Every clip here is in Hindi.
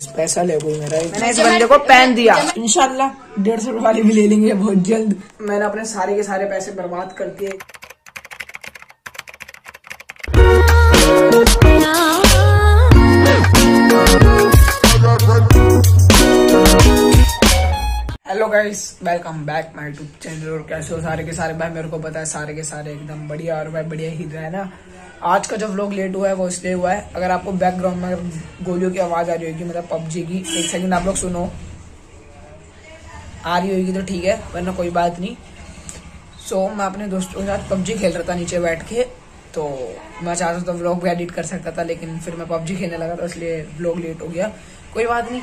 पैसा ले कोई मेरा मैंने इस बंदे को पेन दिया। इंशाल्लाह डेढ़ सौ वाले भी ले लेंगे बहुत जल्द। मैंने अपने सारे के सारे पैसे बर्बाद कर दिए। Hello guys welcome back my YouTube channel और कैसे हो? सारे के सारे। भाई मेरे को पता है सारे के सारे एकदम बढ़िया और भाई बढ़िया ही रहे ना। आज का जो व्लॉग लेट हुआ है वो इसलिए हुआ है। अगर आपको बैकग्राउंड में गोलियों की आवाज़ आ रही होगी मतलब पबजी की एक सेकंड आप लोग सुनो। आ रही होगी तो ठीक है वरना कोई बात नहीं। सो so, मैं अपने दोस्तों के साथ पबजी खेल रहा था नीचे बैठ के। तो मैं चाहता था व्लॉग भी एडिट कर सकता था लेकिन फिर मैं पबजी खेलने लगा तो इसलिए व्लॉग लेट हो गया। कोई बात नहीं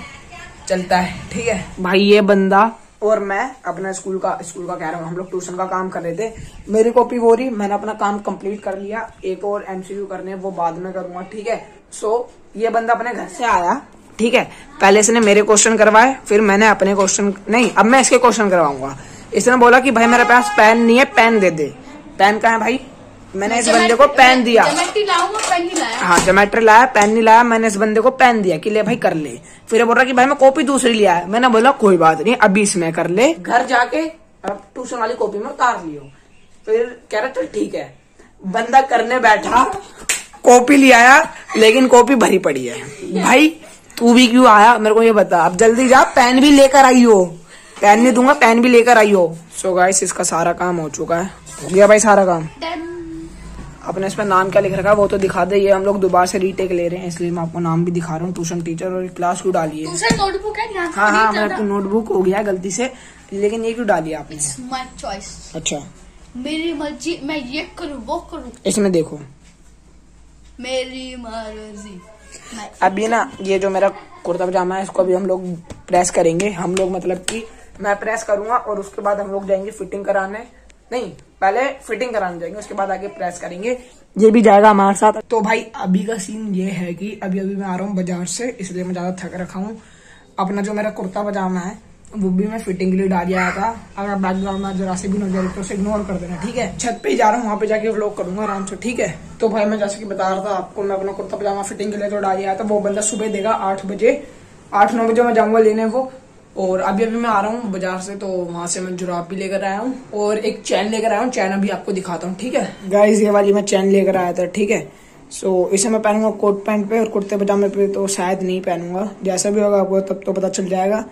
चलता है ठीक है? भाई ये बंदा और मैं अपना स्कूल का स्कूल का कह रहा हूँ, हम लोग ट्यूशन का काम कर रहे थे। मेरी कॉपी वो रही, मैंने अपना काम कंप्लीट कर लिया, एक और एमसीक्यू करने वो बाद में करूँगा, ठीक है? सो ये बंदा अपने घर से आया, ठीक है? पहले इसने मेरे क्वेश्चन करवाए, फिर मैंने अपने क्वेश्चन नहीं, अब मैं इसके क्वेश्चन करवाऊँगा। इसने बोला कि, भाई, मेरे पास पेन नहीं है पेन दे दे। पेन का है भाई? मैंने इस बंदे को पेन दिया। हाँ जोमेट्री लाया पेन नहीं लाया मैंने इस बंदे को पेन दिया कि ले भाई कर ले। फिर बोल रहा कि भाई मैं कॉपी दूसरी लिया है मैंने बोला कोई बात नहीं अभी इसमें कर ले। घर जाके अब ट्यूशन वाली कॉपी में उतार लियो। फिर कह रहा चल ठीक है। बंदा करने बैठा कॉपी ले आया लेकिन कॉपी भरी पड़ी है। भाई तू भी क्यों आया? मेरे को ये बता अब जल्दी जा पेन भी लेकर आई हो पेन नहीं दूँगा पेन भी लेकर आई हो सो गाइस इसका सारा काम हो चुका है। हो गया भाई सारा काम। अपने इसमें नाम क्या लिख रखा है? वो तो दिखा दे ये हम लोग दोबारा से रीटेक ले रहे हैं इसलिए मैं आपको नाम भी दिखा रहा हूँ ट्यूशन टीचर और क्लास क्यों डाली है? नोटबुक है हाँ हाँ मेरा नोटबुक हो गया गलती से लेकिन ये क्यों डाली आपने? अच्छा। मेरी मर्ज़ी मैं ये करूँ वो करूँ। इसमें देखो। मेरी मर्ज़ी। अभी ना ये जो मेरा कुर्ता पजामा है इसको अभी हम लोग प्रेस करेंगे। हम लोग मतलब कि मैं प्रेस करूँगा और उसके बाद हम लोग जाएँगे फिटिंग कराने। नहीं पहले फिटिंग कराने जाएँगे उसके बाद आगे प्रेस करेंगे। ये भी जाएगा हमारे साथ। तो भाई अभी का सीन ये है कि अभी अभी मैं आ रहा हूँ बाज़ार से इसलिए मैं ज़्यादा थक रखा हूँ। अपना जो मेरा कुर्ता पजामा है वो भी मैं फिटिंग के लिए डाल आया था। अगर बैकग्राउंड में जरा से भी नज़र तो उसे इग्नोर कर देना ठीक है? छत पे जा रहा हूँ वहाँ पे जाके व्लॉग करूँगा आराम से ठीक है? तो भाई मैं जैसे कि बता रहा था आपको मैं अपना कुर्ता पजामा फिटिंग के लिए जो डाल आया था वो बंदा सुबह देगा आठ बजे। आठ नौ बजे मैं जाऊँगा लेने वो। और अभी अभी मैं आ रहा हूँ बाज़ार से तो वहाँ से मैं जुराब भी लेकर आया हूँ और एक चैन लेकर आया हूँ। चैन अभी आपको दिखाता हूँ ठीक है? गाइस ये वाली मैं चैन लेकर आया था ठीक है? सो so, इसे मैं पहनूँगा कोट पैंट पे और कुर्ते पजामे पे तो शायद नहीं पहनूँगा। जैसा भी होगा आपको तब तो पता चल जाएगा।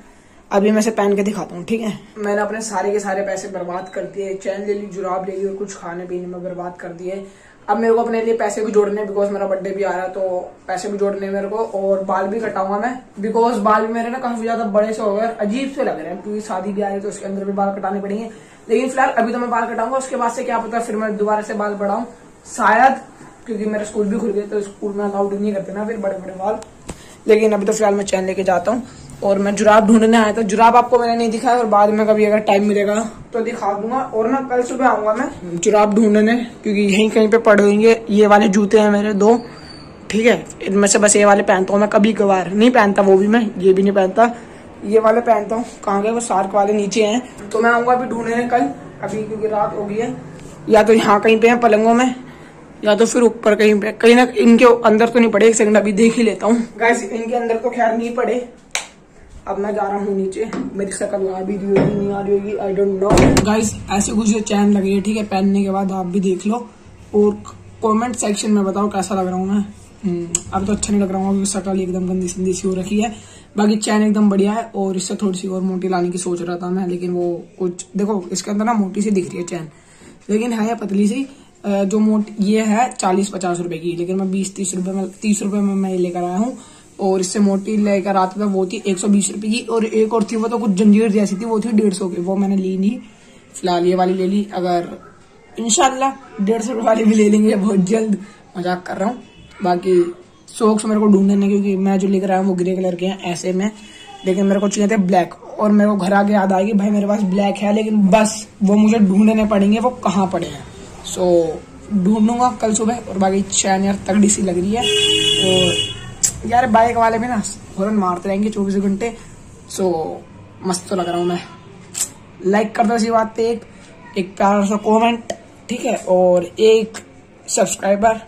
अभी मैं इसे पहन के दिखाता हूँ ठीक है? मैंने अपने सारे के सारे पैसे बर्बाद कर दिए चैन ले ली जुराब ले ली और कुछ खाने पीने में बर्बाद कर दिए। अब मेरे को अपने लिए पैसे भी जोड़ने बिकॉज़ मेरा बर्थडे भी आ रहा है तो पैसे भी जोड़ने मेरे को, और बाल भी कटाऊँगा मैं। बिकॉज़ बाल भी मेरे ना काफ़ी ज़्यादा बड़े से हो गए, अजीब से लग रहे हैं। क्योंकि शादी भी आ रही है तो उसके अंदर भी बाल कटाने पड़ेंगे। लेकिन फ़िलहाल, अभी तो मैं बाल कटाऊँगा, उसके बाद से क्या पता फिर मैं दोबारा से बाल बढ़ाऊं शायद, क्योंकि मेरा स्कूल भी खुल गया तो स्कूल में अलाउड नहीं करते ना फिर बड़े बड़े बाल। लेकिन अभी तो फ़िलहाल मैं चैन लेके जाता हूँ। और मैं जुराब ढूँढने आया था। जुराब आपको मैंने नहीं दिखाया और बाद में कभी अगर टाइम मिलेगा तो दिखा दूँगा। और ना कल सुबह आऊँगा मैं जुराब ढूँढने, क्योंकि यहीं कहीं पे पड़े होंगे। ये वाले जूते हैं मेरे दो। ठीक है? इनमें से बस ये वाले पहनता हूँ मैं। कभी कभार नहीं पहनता वो भी मैं, ये भी नहीं पहनता। ये वाले पहनता हूँ। कहाँ गए? वो सार्क वाले नीचे हैं। तो मैं आऊँगा अभी ढूँढने कल, अभी क्योंकि रात हो गई है। या तो यहाँ कहीं पे है पलंगों में, या तो फिर ऊपर कहीं पे। कहीं ना, इनके अंदर तो नहीं पड़े, एक सेकंड अभी देख ही लेता हूँ। इनके अंदर तो खैर नहीं पड़े। अब मैं जा रहा हूँ नीचे। मेरी शक्ल आ भी रही होगी नहीं आ रही होगी। आई डोंट नो गाइस ऐसे कुछ ये चैन लगी है ठीक है? पहनने के बाद आप भी देख लो। और कमेंट सेक्शन में बताओ कैसा लग रहा हूँ मैं। हम्म, अब तो अच्छा नहीं लग रहा हूँ क्योंकि शक्ल एकदम गंदी सिंदी सी हो रखी है। बाकी चैन एकदम बढ़िया है और इससे थोड़ी सी और मोटी लाने की सोच रहा था मैं लेकिन वो कुछ देखो इसके अंदर ना मोटी सी दिख रही है चैन। लेकिन है ये पतली सी जो मोटी ये है चालीस पचास रुपए की लेकिन मैं बीस तीस रुपए में तीस रुपए में मैं ये लेकर आया हूँ। और इससे मोटी लेकर आता था वो थी एक सौ बीस रुपए की, और एक और थी वो तो कुछ जंजीर जैसी थी, वो थी डेढ़ सौ की, वो मैंने ली नहीं। फ़िलहाल ये वाली ले ली, अगर इनशाला डेढ़ सौ वाली भी ले लेंगे, बहुत जल्द। मज़ाक कर रहा हूँ। बाकी सॉक्स मेरे को ढूँढने क्योंकि मैं जो लेकर आया हूँ वो ग्रे कलर के हैं, ऐसे में। लेकिन मेरे को चाहिए थे ब्लैक और मेरे को घर आके याद आएगी भाई मेरे पास ब्लैक है, लेकिन बस वो मुझे ढूँढने पड़ेंगे, वो कहाँ पड़े हैं। सो ढूंढूँगा कल सुबह, और बाकी चैन यार तगड़ी सी लग रही है, और यार बाइक वाले भी ना हॉर्न मारते रहेंगे चौबीस घंटे। सो मस्त तो लग रहा हूँ मैं। लाइक कर दो इसी बात पे एक एक प्यारा सा कमेंट ठीक है? और एक सब्सक्राइबर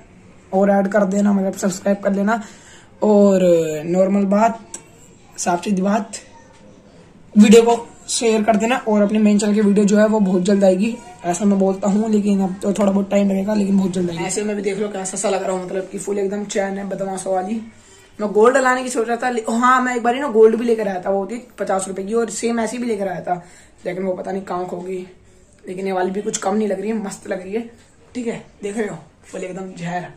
और ऐड कर देना मतलब सब्सक्राइब कर लेना। और नॉर्मल बात, साफ़ सीधी बात वीडियो को शेयर कर देना, और अपने मेन चैनल की वीडियो जो है वो बहुत जल्द आएगी। ऐसा मैं बोलता हूँ, लेकिन अब तो थोड़ा बहुत टाइम लगेगा, लेकिन बहुत जल्द आएगी। ऐसे में भी देख लो कैसा सा लग रहा हूँ मतलब कि फुल एकदम चैन है, बदमाशों वाली। मैं गोल्ड लाने की सोच रहा था हाँ मैं एक बार ना गोल्ड भी लेकर आया था, वो होती पचास रुपए की, और सेम ऐसी भी लेकर आया था। लेकिन वो पता नहीं कहाँ होगी लेकिन ये वाली भी कुछ कम नहीं लग रही है, मस्त लग रही है। ठीक है, देख रहे हो, फुल एकदम जहर।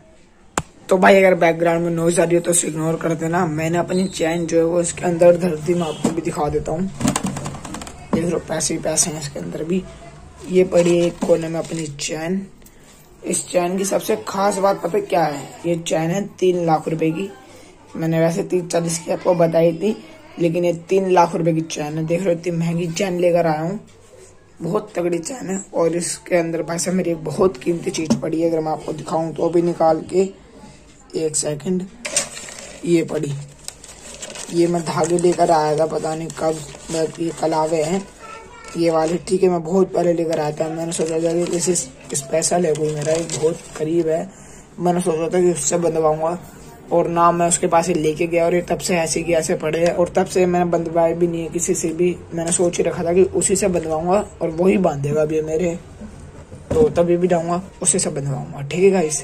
तो भाई, अगर बैकग्राउंड में नॉइज़ आ रही है तो उसे इग्नोर कर देना। मैंने अपनी चैन जो है वो इसके अंदर धर दी मैं आपको भी दिखा देता हूँ। देख लो पैसे ही पैसे हैं इसके अंदर भी। ये पड़ी एक कोने में अपनी चैन इस चैन की सबसे खास बात पता क्या है? ये चैन है तीन लाख रुपए की। मैंने वैसे तीस चालीस की आपको बताई थी, लेकिन ये तीन लाख रुपए की चैन है। देख रहे हो, इतनी महँगी चैन लेकर आया हूँ। बहुत तगड़ी चैन है, और इसके अंदर भाई साहब, मेरी एक बहुत कीमती चीज़ पड़ी है, अगर मैं आपको दिखाऊँ तो अभी निकाल के। एक सेकंड, ये पड़ी। ये मैं धागे लेकर आया था, पता नहीं कब, मैं ये कलावे हैं। ये वाले, ठीक है, मैं बहुत पहले लेकर आया था। मैंने सोचा था कि स्पेशल है कोई मेरा एक बहुत करीब है। मैंने सोचा था कि उससे बंधवाऊँगा और ना मैं उसके पास ही लेके गया और ये तब से ऐसे ही ऐसे पड़े हैं। और तब से मैंने बंधवाए भी नहीं है, किसी से भी। मैंने सोच ही रखा था कि उसी से बंधवाऊँगा और वही बांधेगा अभी मेरे। तो तभी भी जाऊँगा, उसी से बंधवाऊँगा। ठीक है गाइस